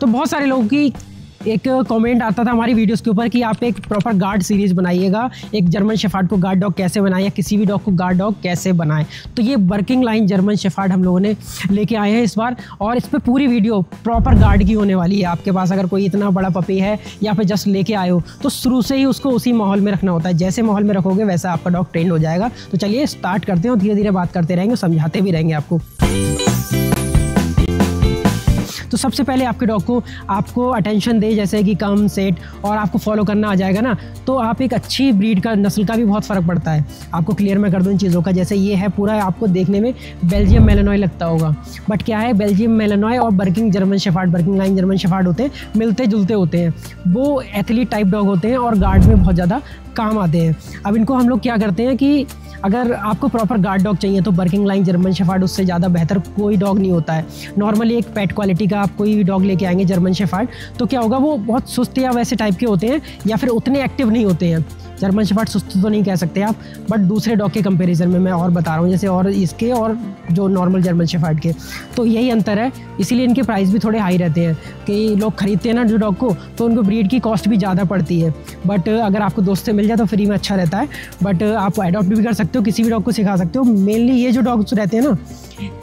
तो बहुत सारे लोगों की एक कमेंट आता था हमारी वीडियोस के ऊपर कि आप एक प्रॉपर गार्ड सीरीज़ बनाइएगा। एक जर्मन शेफार्ड को गार्ड डॉग कैसे बनाए या किसी भी डॉग को गार्ड डॉग कैसे बनाएँ। तो ये वर्किंग लाइन जर्मन शेफार्ड हम लोगों ने लेके आए हैं इस बार। और इस पर पूरी वीडियो प्रॉपर गार्ड की होने वाली है। आपके पास अगर कोई इतना बड़ा पपी है या फिर जस्ट लेके आए हो तो शुरू से ही उसको उसी माहौल में रखना होता है। जैसे माहौल में रखोगे, वैसा आपका डॉग ट्रेंड हो जाएगा। तो चलिए स्टार्ट करते हैं और धीरे धीरे बात करते रहेंगे, समझाते भी रहेंगे आपको। तो सबसे पहले आपके डॉग को आपको अटेंशन दे, जैसे कि कम सेट और आपको फॉलो करना आ जाएगा ना तो आप एक अच्छी ब्रीड का, नस्ल का भी बहुत फ़र्क पड़ता है। आपको क्लियर मैं कर दूँ इन चीज़ों का, जैसे ये है पूरा आपको देखने में बेल्जियम मेलेनॉय लगता होगा। बट क्या है बेल्जियम मेलेनॉय और working German Shepherd working line German Shepherd होते हैं, मिलते जुलते होते हैं। वो एथलीट टाइप डॉग होते हैं और गार्ड में बहुत ज़्यादा काम आते हैं। अब इनको हम लोग क्या करते हैं कि अगर आपको प्रॉपर गार्ड डॉग चाहिए तो बर्किंग लाइन जर्मन शेफार्ड उससे ज़्यादा बेहतर कोई डॉग नहीं होता है। नॉर्मली एक पेट क्वालिटी का आप कोई भी डॉग लेके आएँगे जर्मन शेफार्ड तो क्या होगा, वो बहुत सुस्त या वैसे टाइप के होते हैं, या फिर उतने एक्टिव नहीं होते हैं। जर्मन शेफर्ड सुस्त तो नहीं कह सकते आप बट दूसरे डॉग के कंपैरिजन में मैं और बता रहा हूँ, जैसे और इसके और जो नॉर्मल जर्मन शेफर्ड के। तो यही अंतर है, इसीलिए इनके प्राइस भी थोड़े हाई रहते हैं, कि लोग खरीदते हैं ना जो डॉग को तो उनको ब्रीड की कॉस्ट भी ज़्यादा पड़ती है। बट अगर आपको दोस्त से मिल जाए तो फ्री में अच्छा रहता है बट आप अडॉप्ट भी कर सकते हो, किसी भी डॉग को सिखा सकते हो। मेनली ये जो डॉग्स रहते हैं ना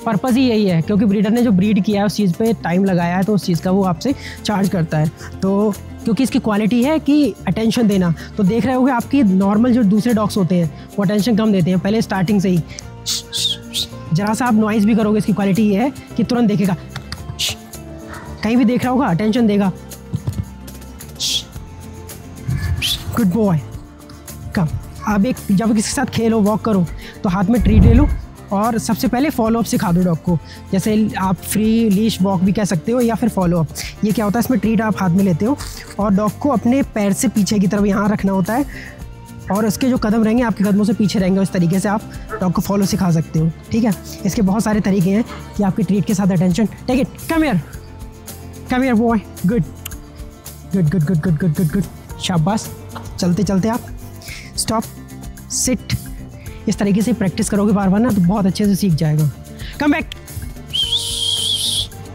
पर्पज़ ही यही है, क्योंकि ब्रीडर ने जो ब्रीड किया है, उस चीज़ पे टाइम लगाया है तो उस चीज़ का वो आपसे चार्ज करता है। तो क्योंकि इसकी क्वालिटी है कि अटेंशन देना तो देख रहे हो होगे आपकी नॉर्मल जो दूसरे डॉग्स होते हैं, वो अटेंशन कम देते हैं, पहले स्टार्टिंग से ही। जरा सा आप नॉइज़ भी करोगे, इसकी क्वालिटी ये है कि तुरंत देखेगा। कहीं भी देख रहा होगा अटेंशन देगा। गुड बॉय कम अब एक जब किसी के साथ खेलो वॉक करो तो हाथ में ट्रीट ले लो और सबसे पहले फॉलो अप सिखा दो डॉग को जैसे आप फ्री लीश वॉक भी कह सकते हो या फिर फॉलो अप ये क्या होता है इसमें ट्रीट आप हाथ में लेते हो और डॉग को अपने पैर से पीछे की तरफ़ यहाँ रखना होता है और उसके जो कदम रहेंगे आपके कदमों से पीछे रहेंगे उस तरीके से आप डॉग को फॉलो सिखा सकते हो ठीक है इसके बहुत सारे तरीके हैं कि आपकी ट्रीट के साथ attention take it come here come here boy good good good good good good good good शाबाश चलते चलते आप स्टॉप सिट इस तरीके से प्रैक्टिस करोगे बार बार ना तो बहुत अच्छे से सीख जाएगा। Come back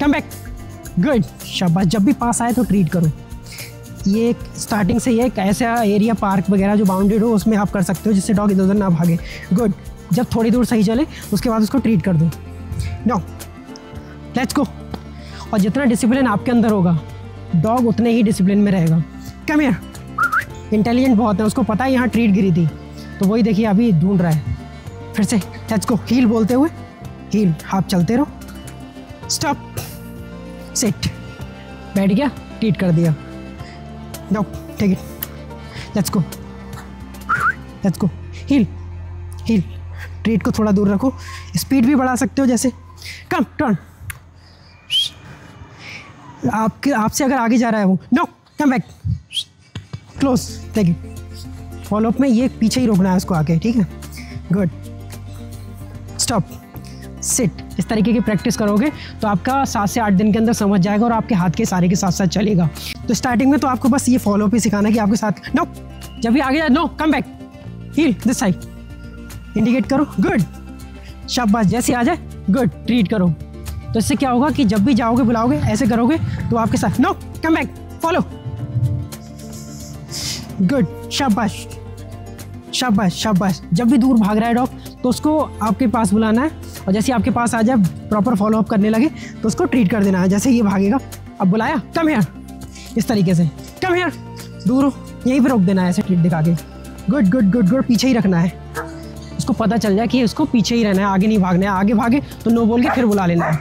come back good शाबाश। जब भी पास आए तो ट्रीट करो। ये स्टार्टिंग से ये एक ऐसा एरिया पार्क वगैरह जो बाउंडेड हो, उसमें आप कर सकते हो, जिससे डॉग इधर उधर ना भागे। गुड जब थोड़ी दूर सही चले, उसके बाद उसको ट्रीट कर दो। नो लेट्स गो और जितना डिसिप्लिन आपके अंदर होगा डॉग उतने ही डिसिप्लिन में रहेगा। कम यार इंटेलिजेंट बहुत है, उसको पता है यहाँ ट्रीट गिरी थी। तो वही देखिए, अभी ढूंढ रहा है। फिर से लेट्स को हील बोलते हुए हील आप चलते रहो। स्टॉप सेट बैठ गया ट्रीट कर दिया। नो ठीक है let's go let's go heel heel treat को थोड़ा दूर रखो। स्पीड भी बढ़ा सकते हो जैसे। कम टर्न आपके, आपसे अगर आगे जा रहा है वो। No come back close take it follow up में ये पीछे ही रोकना है उसको आके ठीक है गुड स्टॉप सिट इस तरीके की प्रैक्टिस करोगे तो आपका सात से आठ दिन के अंदर समझ जाएगा और आपके हाथ के सारे के साथ साथ चलेगा। तो स्टार्टिंग में तो आपको बस ये फॉलो अप ही सिखाना है कि आपके साथ नो जब भी आगे जाए no come back heel this side indicate करो. गुड शाबाश, जैसे आ जाए गुड ट्रीट करो। तो इससे क्या होगा कि जब भी जाओगे, बुलाओगे, ऐसे करोगे तो आपके साथ no come back follow good शाबाश शाबाश शाबाश जब भी दूर भाग रहा है डॉग तो उसको आपके पास बुलाना है। और जैसे आपके पास आ जाए प्रॉपर फॉलोअप करने लगे तो उसको ट्रीट कर देना है। जैसे ये भागेगा, अब बुलाया कम हेयर इस तरीके से। कम हेयर दूर यहीं पर रोक देना है ऐसे ट्रीट दिखा के। गुड गुड गुड गुड पीछे ही रखना है। उसको पता चल जाए कि उसको पीछे ही रहना है, आगे नहीं भागना है। आगे भागे तो नो बोल के फिर बुला लेना है।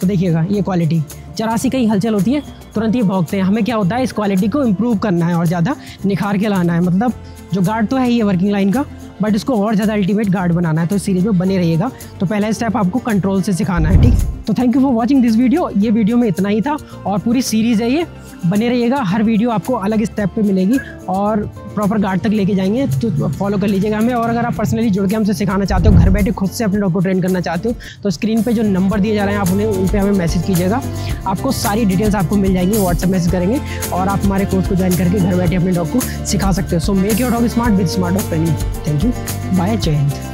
तो देखिएगा, ये क्वालिटी चरासी कहीं हलचल होती है, तुरंत ये भोगते हैं। हमें क्या होता है, इस क्वालिटी को इम्प्रूव करना है और ज़्यादा निखार के लाना है। मतलब जो गार्ड तो है ही है वर्किंग लाइन का बट इसको और ज़्यादा अल्टीमेट गार्ड बनाना है। तो इस सीरीज़ में बने रहिएगा। तो पहला स्टेप आपको कंट्रोल से सिखाना है, ठीक? तो thank you for watching this video ये वीडियो में इतना ही था और पूरी सीरीज़ है ये। बने रहिएगा, हर वीडियो आपको अलग स्टेप पे मिलेगी और प्रॉपर गार्ड तक लेके जाएँगे। तो फॉलो कर लीजिएगा हमें और अगर आप पर्सनली जुड़ के हमसे सिखाना चाहते हो, घर बैठे खुद से अपने डॉग को ट्रेन करना चाहते हो तो स्क्रीन पे जो नंबर दिए जा रहे हैं, आप उन्हें, उन पर हमें मैसेज कीजिएगा। आपको सारी डिटेल्स आपको मिल जाएँगी व्हाट्सअप मैसेज करेंगे और आप हमारे कोर्स को ज्वाइन करके घर बैठे अपने डॉग को सिखा सकते हो। So make your dog smart with smart dog training thank you bye जय हिंद